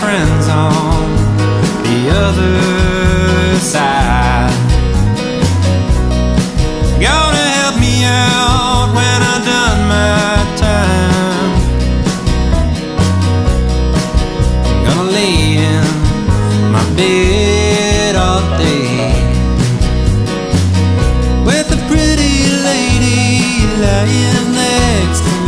friends on the other side. Gonna help me out when I done my time. Gonna lay in my bed all day with a pretty lady lying next to me.